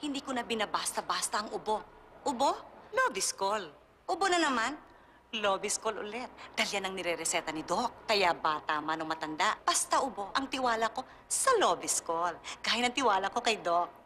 hindi ko na binabasta-basta ang ubo. Ubo? Lobiscol. Ubo na naman? Lobiscol ulit. Dahil yan ang nire-reseta ni Doc. Kaya bata man o matanda, basta ubo ang tiwala ko sa Lobiscol. Kahit ng tiwala ko kay Doc.